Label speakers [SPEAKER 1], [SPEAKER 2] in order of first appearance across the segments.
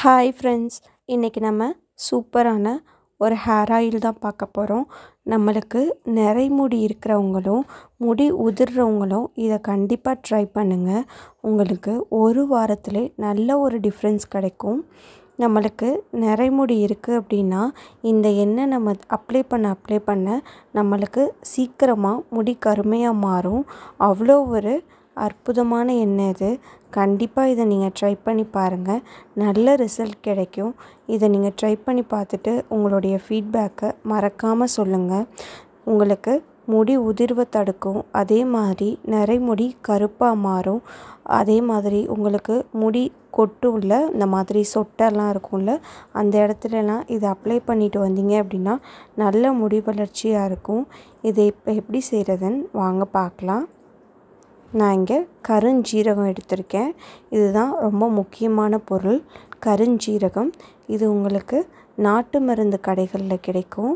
[SPEAKER 1] Hi friends இன்றைக்கி நம்ம சூப்பரான ஒரு ஹேர் ஆயில் தான் பார்க்க போகிறோம் நம்மளுக்கு நிறை முடி இருக்கிறவங்களும் முடி உதிர்றவங்களும் இதை கண்டிப்பாக ட்ரை பண்ணுங்கள் உங்களுக்கு ஒரு வாரத்திலே நல்ல ஒரு டிஃப்ரென்ஸ் கிடைக்கும். நம்மளுக்கு நிறைமுடி இருக்குது அப்படின்னா இந்த எண்ணெய் நம்ம அப்ளை பண்ண அப்ளை பண்ண நம்மளுக்கு சீக்கிரமாக முடி கருமையாக மாறும். அவ்வளோ ஒரு அற்புதமான எண்ணெய் இது. கண்டிப்பாக இதை நீங்கள் ட்ரை பண்ணி பாருங்கள் நல்ல ரிசல்ட் கிடைக்கும். இதை நீங்கள் ட்ரை பண்ணி பார்த்துட்டு உங்களுடைய ஃபீட்பேக்கை மறக்காமல் சொல்லுங்கள் உங்களுக்கு முடி உதிர்வை தடுக்கும். அதே மாதிரி நிறைமுடி கருப்பாக மாறும். அதே மாதிரி உங்களுக்கு முடி கொட்டும்ல இந்த மாதிரி சொட்டெல்லாம் இருக்கும்ல அந்த இடத்துலலாம் இதை அப்ளை பண்ணிட்டு வந்தீங்க அப்படின்னா நல்ல முடி வளர்ச்சியாக இருக்கும். இதை இப்போ எப்படி செய்கிறதுன்னு வாங்க பார்க்கலாம். நான் இங்கே கருஞ்சீரகம் எடுத்திருக்கேன். இதுதான் ரொம்ப முக்கியமான பொருள். கருஞ்சீரகம் இது உங்களுக்கு நாட்டு மருந்து கடைகளில் கிடைக்கும்.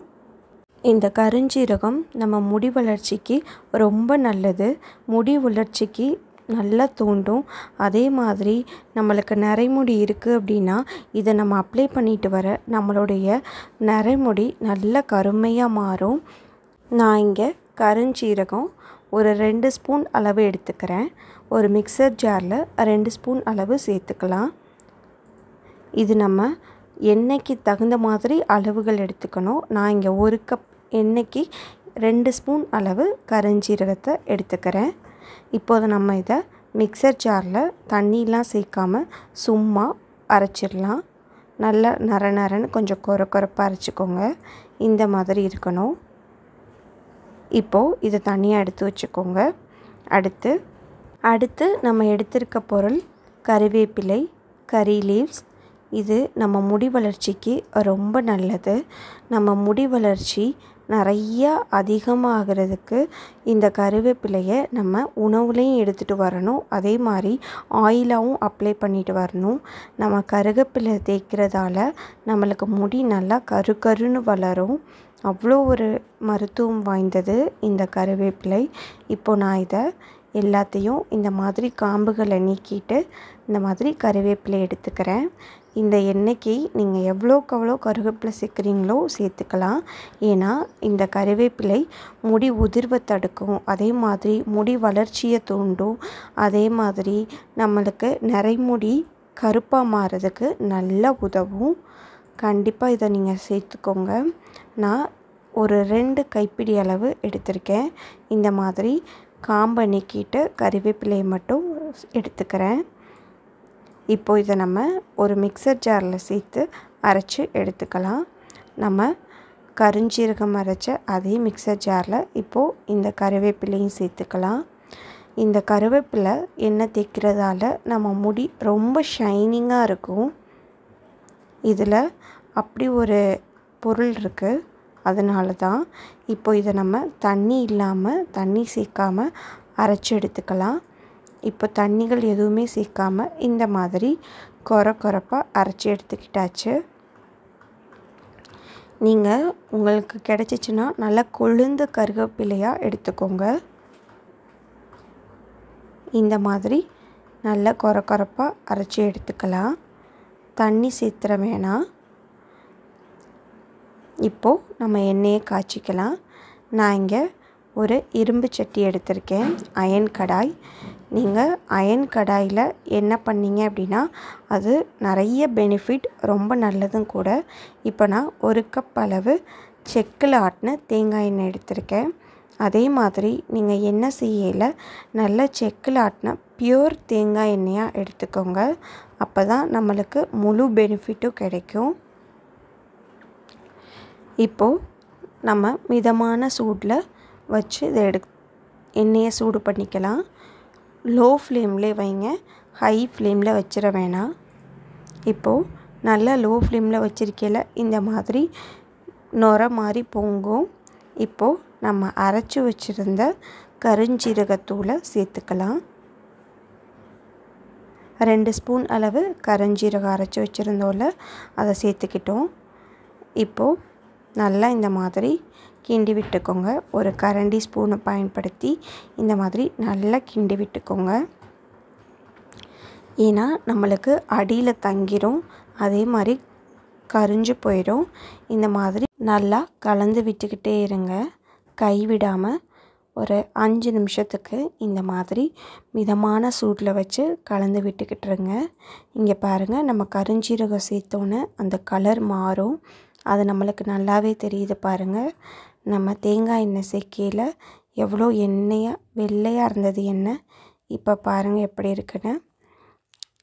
[SPEAKER 1] இந்த கருஞ்சீரகம் நம்ம முடி வளர்ச்சிக்கு ரொம்ப நல்லது. முடி வளர்ச்சிக்கு நல்லா தூண்டும். அதே மாதிரி நம்மளுக்கு நரைமுடி இருக்குது அப்படின்னா இதை நம்ம அப்ளை பண்ணிட்டு வர நம்மளுடைய நரைமுடி நல்ல கருமையாக மாறும். நான் இங்கே கருஞ்சீரகம் ஒரு ரெண்டு ஸ்பூன் அளவு எடுத்துக்கிறேன். ஒரு மிக்சர் ஜாரில் ரெண்டு ஸ்பூன் அளவு சேர்த்துக்கலாம். இது நம்ம எண்ணெய்க்கு தகுந்த மாதிரி அளவுகள் எடுத்துக்கணும். நான் இங்கே ஒரு கப் எண்ணெய்க்கு ரெண்டு ஸ்பூன் அளவு கருஞ்சீரகத்தை எடுத்துக்கிறேன். இப்போது நம்ம இதை மிக்சர் ஜாரில் தண்ணிலாம் சேர்க்காமல் சும்மா அரைச்சிடலாம். நல்லா நர நரன்னு கொஞ்சம் கொர கொரப்பாக அரைச்சிக்கோங்க. இந்த மாதிரி இருக்கணும். இப்போது இதை தனியாக எடுத்து வச்சுக்கோங்க. அடுத்து அடுத்து நம்ம எடுத்திருக்க பொருள் கறிவேப்பிலை கறி லீவ்ஸ் இது நம்ம முடி வளர்ச்சிக்கு ரொம்ப நல்லது. நம்ம முடி வளர்ச்சி நிறையா அதிகமாகிறதுக்கு இந்த கருவேப்பிலையை நம்ம உணவுலையும் எடுத்துகிட்டு வரணும். அதே மாதிரி ஆயிலாகவும் அப்ளை பண்ணிட்டு வரணும். நம்ம கருவேப்பிலை தேய்க்கிறதால நம்மளுக்கு முடி நல்லா கரு கருன்னு வளரும். அவ்வளோ ஒரு மருத்துவம் வாய்ந்தது இந்த கருவேப்பிலை. இப்போ நான் இதை எல்லாத்தையும் இந்த மாதிரி காம்புகளை நீக்கிட்டு இந்த மாதிரி கருவேப்பிலை எடுத்துக்கிறேன். இந்த எண்ணெய்க்கு நீங்கள் எவ்வளோக்கு எவ்வளோ கருவேப்பிலை சேர்க்குறீங்களோ சேர்த்துக்கலாம். ஏன்னா இந்த கருவேப்பிலை முடி உதிர்வை தடுக்கும். அதே மாதிரி முடி வளர்ச்சியை தூண்டும். அதே மாதிரி நம்மளுக்கு நிறைமுடி கருப்பாக மாறதுக்கு நல்லா உதவும். கண்டிப்பாக இதை நீங்கள் சேர்த்துக்கோங்க. நான் ஒரு ரெண்டு கைப்பிடி அளவு எடுத்திருக்கேன். இந்த மாதிரி காம்பை நீக்கிட்டு கறிவேப்பிலையை மட்டும் எடுத்துக்கிறேன். இப்போ இதை நம்ம ஒரு மிக்சர் ஜாரில் சேர்த்து அரைச்சி எடுத்துக்கலாம். நம்ம கருஞ்சீரகம் அரைச்ச அதே மிக்சர் ஜாரில் இப்போது இந்த கருவேப்பிலையும் சேர்த்துக்கலாம். இந்த கருவேப்பிலை எண்ணெய் தேய்க்கிறதால நம்ம முடி ரொம்ப ஷைனிங்காக இருக்கும். இதில் அப்படி ஒரு பொருள் இருக்குது அதனால தான் இப்போ இதை நம்ம தண்ணி இல்லாமல் தண்ணி சேர்க்காம அரைச்சி எடுத்துக்கலாம். இப்போ தண்ணிகள் எதுவுமே சேர்க்காமல் இந்த மாதிரி கொர கொரப்பாக அரைச்சி எடுத்துக்கிட்டாச்சு. நீங்கள் உங்களுக்கு கிடச்சிச்சின்னா நல்லா கொழுந்த கருவேப்பிலையாக எடுத்துக்கோங்க. இந்த மாதிரி நல்லா கொர கொரப்பாக அரைச்சி எடுத்துக்கலாம். தண்ணி சீத்திரம் வேணாம். இப்போது நம்ம எண்ணெயை காய்ச்சிக்கலாம். நான் இங்கே ஒரு இரும்பு சட்டி எடுத்திருக்கேன். அயன் கடாய். நீங்கள் அயன் கடாயில் என்ன பண்ணீங்க அப்படின்னா அது நிறைய பெனிஃபிட் ரொம்ப நல்லதும் கூட. இப்போ நான் ஒரு கப் அளவு செக்கில் ஆட்டின தேங்காய் எண்ணெய் எடுத்திருக்கேன். அதே மாதிரி நீங்கள் என்ன செய்யல நல்ல செக்கில் ஆட்டின பியூர் தேங்காய் எண்ணெயாக எடுத்துக்கோங்க. அப்போ தான் நம்மளுக்கு முழு பெனிஃபிட்டும் கிடைக்கும். இப்போது நம்ம மிதமான சூடில் வச்சு இதை எடு எண்ணெயை சூடு பண்ணிக்கலாம். லோ ஃப்ளேம்லேயே வைங்க. ஹை ஃப்ளேமில் வச்சிட வேணாம். இப்போது நல்லா லோ ஃப்ளேமில் வச்சுருக்கையில் இந்த மாதிரி நுர மாதிரி பொங்கும். இப்போது நம்ம அரைச்சி வச்சுருந்த கருஞ்சீரகத்தூளை சேர்த்துக்கலாம். ரெண்டு ஸ்பூன் அளவு கருஞ்சீரகம் அரைச்சி வச்சுருந்தோம்ல அதை சேர்த்துக்கிட்டோம். இப்போது நல்லா இந்த மாதிரி கிண்டி விட்டுக்கோங்க. ஒரு கரண்டி ஸ்பூனை பயன்படுத்தி இந்த மாதிரி நல்லா கிண்டி விட்டுக்கோங்க. ஏன்னா நம்மளுக்கு அடியில் தங்கிரும். அதே மாதிரி கரிஞ்சு போயிடும் இந்த மாதிரி நல்லா கலந்து விட்டுக்கிட்டே இருங்க. கைவிடாமல் ஒரு அஞ்சு நிமிஷத்துக்கு இந்த மாதிரி மிதமான சூட்டில் வச்சு கலந்து விட்டுக்கிட்டுருங்க இங்கே பாருங்கள் நம்ம கருஞ்சீரகம் சேர்த்தோன்னே அந்த கலர் மாறும். அது நம்மளுக்கு நல்லாவே தெரியுது பாருங்கள் நம்ம தேங்காய் எண்ணெய் சேர்க்கையில் எவ்வளோ எண்ணெயாக வெள்ளையாக இருந்தது எண்ணெய் இப்போ பாருங்கள் எப்படி இருக்குன்னு.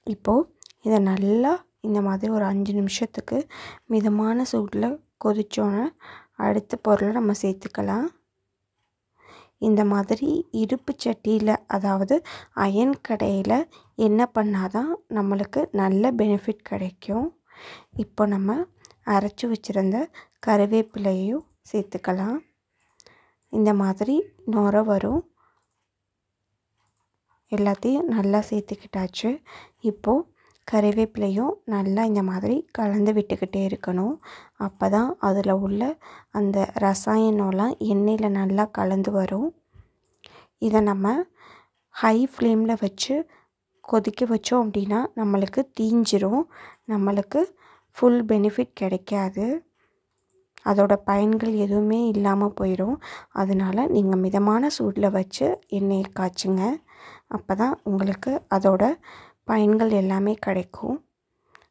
[SPEAKER 1] இப்போது இதை நல்லா இந்த மாதிரி ஒரு அஞ்சு நிமிஷத்துக்கு மிதமான சூட்டில் கொதித்தோன்னே அடுத்த பொருளை நம்ம சேர்த்துக்கலாம். இந்த மாதிரி இருப்பு சட்டியில் அதாவது அயன் கடையில் என்ன பண்ணாதான் நம்மளுக்கு நல்ல பெனிஃபிட் கிடைக்கும். இப்போ நம்ம அரைச்சி வச்சுருந்த கருவேப்பிலையும் சேர்த்துக்கலாம். இந்த மாதிரி நுர வரும். எல்லாத்தையும் நல்லா சேர்த்துக்கிட்டாச்சு. இப்போது கறிவேப்பிலையும் நல்லா இந்த மாதிரி கலந்து விட்டுக்கிட்டே இருக்கணும். அப்போ தான் அதில் உள்ள அந்த ரசாயனம்லாம் எண்ணெயில் நல்லா கலந்து வரும். இதை நம்ம ஹை ஃப்ளேமில் வச்சு கொதிக்க வச்சோம் அப்படின்னா நம்மளுக்கு தீஞ்சிரும். நம்மளுக்கு ஃபுல் பெனிஃபிட் கிடைக்காது. அதோடய பயன்கள் எதுவுமே இல்லாமல் போயிடும் அதனால் நீங்கள் மிதமான சூடில் வச்சு எண்ணெயை காய்ச்சுங்க. அப்போ தான் உங்களுக்கு அதோட பயன்கள் எல்லாமே கிடைக்கும்.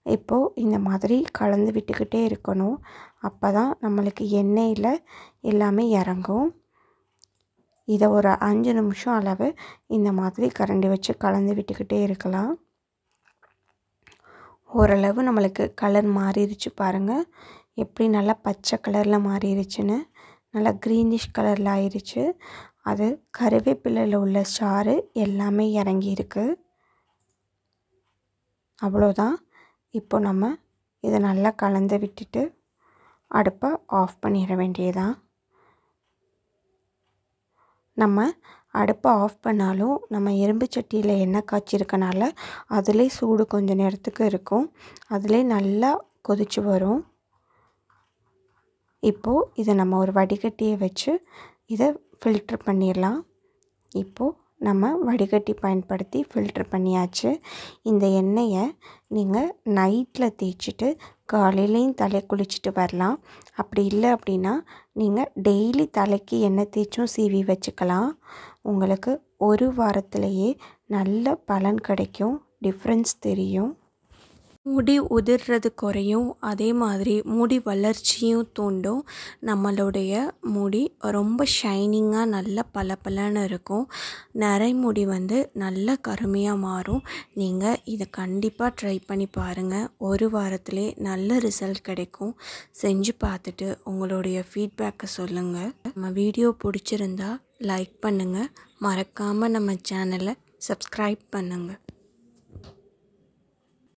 [SPEAKER 1] இப்போது இந்த மாதிரி கலந்து விட்டுக்கிட்டே இருக்கணும். அப்போ தான் நம்மளுக்கு எண்ணெயில் எல்லாமே இறங்கும். இதை ஒரு அஞ்சு நிமிஷம் அளவு இந்த மாதிரி கரண்டி வச்சு கலந்து விட்டுக்கிட்டே இருக்கலாம். ஓரளவு நம்மளுக்கு கலர் மாறிடுச்சு பாருங்கள் எப்படி நல்லா பச்சை கலரில் மாறிடுச்சுன்னு நல்லா க்ரீனிஷ் கலரில் ஆயிடுச்சு அது கருவேப்பிலையில் உள்ள சாறு எல்லாமே இறங்கியிருக்கு. அவ்வளோதான். இப்போ நம்ம இதை நல்லா கலந்து விட்டுட்டு அடுப்பை ஆஃப் பண்ணிட வேண்டியதான் நம்ம அடுப்பை ஆஃப் பண்ணாலும் நம்ம இரும்பு சட்டியில் எண்ணெய் காய்ச்சிருக்கனால அதிலே சூடு கொஞ்சம் நேரத்துக்கு இருக்கும். அதிலே நல்லா கொதிச்சு வரும். இப்போது இதை நம்ம ஒரு வடிகட்டியை வச்சு இதை ஃபில்ட்ரு பண்ணிடலாம். இப்போது நம்ம வடிகட்டி பயன்படுத்தி ஃபில்ட்ரு பண்ணியாச்சு. இந்த எண்ணெயை நீங்கள் நைட்டில் தேய்ச்சிட்டு காலையிலையும் தலை குளிச்சுட்டு வரலாம். அப்படி இல்லை அப்படின்னா நீங்கள் டெய்லி தலைக்கு எண்ணெய் தேய்ச்சும் சீவி வச்சுக்கலாம். உங்களுக்கு ஒரு வாரத்திலேயே நல்ல பலன் கிடைக்கும். டிஃப்ரென்ஸ் தெரியும். முடி உதிர்றது குறையும். அதே மாதிரி முடி வளர்ச்சியும் தூண்டும். நம்மளுடைய முடி ரொம்ப ஷைனிங்காக நல்ல பளபளன்னு இருக்கும். நரைமுடி வந்து நல்ல கருமையாக மாறும். நீங்கள் இதை கண்டிப்பாக ட்ரை பண்ணி பாருங்கள் ஒரு வாரத்திலே நல்ல ரிசல்ட் கிடைக்கும். செஞ்சு பார்த்துட்டு உங்களுடைய ஃபீட்பேக்கை சொல்லுங்கள் நம்ம வீடியோ பிடிச்சிருந்தா லைக் பண்ணுங்கள் மறக்காமல் நம்ம சேனலை சப்ஸ்கிரைப் பண்ணுங்கள்